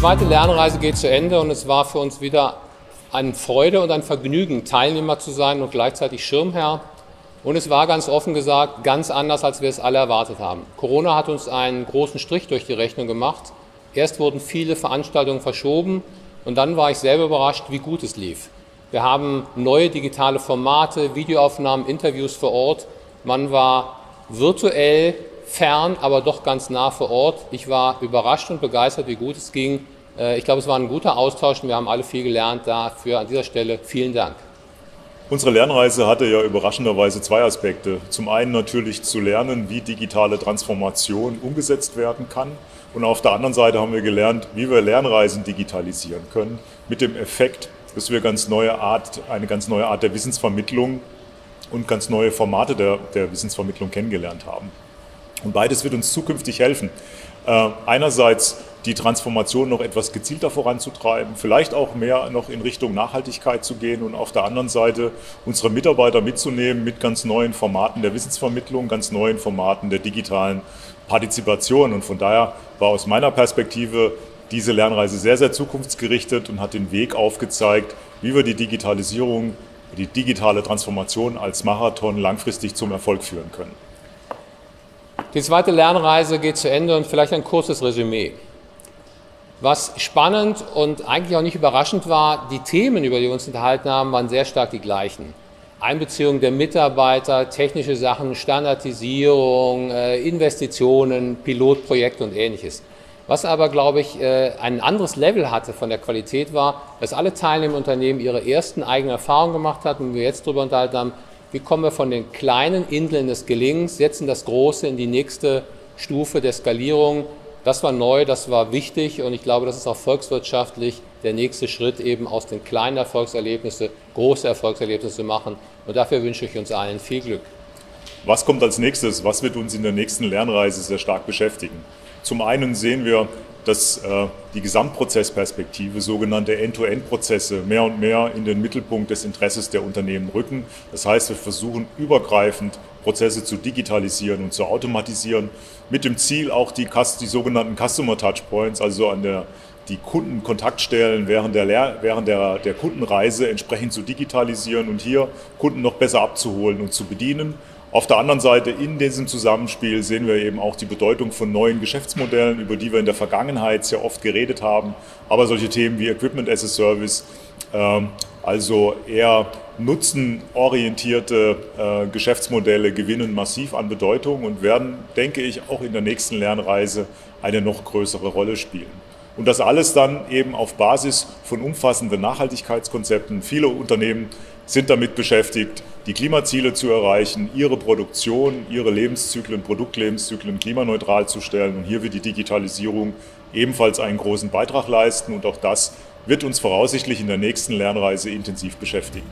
zweite Lernreise geht zu Ende und es war für uns wieder eine Freude und ein Vergnügen, Teilnehmer zu sein und gleichzeitig Schirmherr. Und es war ganz offen gesagt ganz anders, als wir es alle erwartet haben. Corona hat uns einen großen Strich durch die Rechnung gemacht. Erst wurden viele Veranstaltungen verschoben und dann war ich selber überrascht, wie gut es lief. Wir haben neue digitale Formate, Videoaufnahmen, Interviews vor Ort. Man war virtuell fern, aber doch ganz nah vor Ort. Ich war überrascht und begeistert, wie gut es ging. Äh, ich glaube, es war ein guter Austausch und wir haben alle viel gelernt. Dafür an dieser Stelle vielen Dank. Unsere Lernreise hatte ja überraschenderweise zwei Aspekte. Zum einen natürlich zu lernen, wie digitale Transformation umgesetzt werden kann. Und auf der anderen Seite haben wir gelernt, wie wir Lernreisen digitalisieren können, mit dem Effekt, dass wir ganz neue Art, eine ganz neue Art der Wissensvermittlung und ganz neue Formate der, der Wissensvermittlung kennengelernt haben. Und beides wird uns zukünftig helfen. Äh, einerseits die Transformation noch etwas gezielter voranzutreiben, vielleicht auch mehr noch in Richtung Nachhaltigkeit zu gehen und auf der anderen Seite unsere Mitarbeiter mitzunehmen mit ganz neuen Formaten der Wissensvermittlung, ganz neuen Formaten der digitalen Partizipation. Und von daher war aus meiner Perspektive diese Lernreise sehr, sehr zukunftsgerichtet und hat den Weg aufgezeigt, wie wir die Digitalisierung, die digitale Transformation als Marathon langfristig zum Erfolg führen können. Die zweite Lernreise geht zu Ende und vielleicht ein kurzes Resümee. Was spannend und eigentlich auch nicht überraschend war, die Themen, über die wir uns unterhalten haben, waren sehr stark die gleichen. Einbeziehung der Mitarbeiter, technische Sachen, Standardisierung, äh, Investitionen, Pilotprojekte und ähnliches. Was aber, glaube ich, äh, ein anderes Level hatte von der Qualität war, dass alle Teilnehmer im Unternehmen ihre ersten eigenen Erfahrungen gemacht hatten und wir jetzt darüber unterhalten haben, wie kommen wir von den kleinen Inseln des Gelingens, setzen das Große in die nächste Stufe der Skalierung. Das war neu, das war wichtig und ich glaube, das ist auch volkswirtschaftlich der nächste Schritt, eben aus den kleinen Erfolgserlebnissen große Erfolgserlebnisse zu machen. Und dafür wünsche ich uns allen viel Glück. Was kommt als nächstes? Was wird uns in der nächsten Lernreise sehr stark beschäftigen? Zum einen sehen wir dass äh, die Gesamtprozessperspektive, sogenannte End-to-End-Prozesse, mehr und mehr in den Mittelpunkt des Interesses der Unternehmen rücken. Das heißt, wir versuchen übergreifend Prozesse zu digitalisieren und zu automatisieren, mit dem Ziel auch die, die sogenannten Customer Touchpoints, also an der die Kundenkontaktstellen während, der, während der, der Kundenreise entsprechend zu digitalisieren und hier Kunden noch besser abzuholen und zu bedienen. Auf der anderen Seite in diesem Zusammenspiel sehen wir eben auch die Bedeutung von neuen Geschäftsmodellen, über die wir in der Vergangenheit sehr oft geredet haben. Aber solche Themen wie Equipment as a Service, ähm, also eher nutzenorientierte äh, Geschäftsmodelle gewinnen massiv an Bedeutung und werden, denke ich, auch in der nächsten Lernreise eine noch größere Rolle spielen. Und das alles dann eben auf Basis von umfassenden Nachhaltigkeitskonzepten. Viele Unternehmen sind damit beschäftigt, die Klimaziele zu erreichen, ihre Produktion, ihre Lebenszyklen, Produktlebenszyklen klimaneutral zu stellen. Und hier wird die Digitalisierung ebenfalls einen großen Beitrag leisten. Und auch das wird uns voraussichtlich in der nächsten Lernreise intensiv beschäftigen.